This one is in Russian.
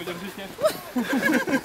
подержите.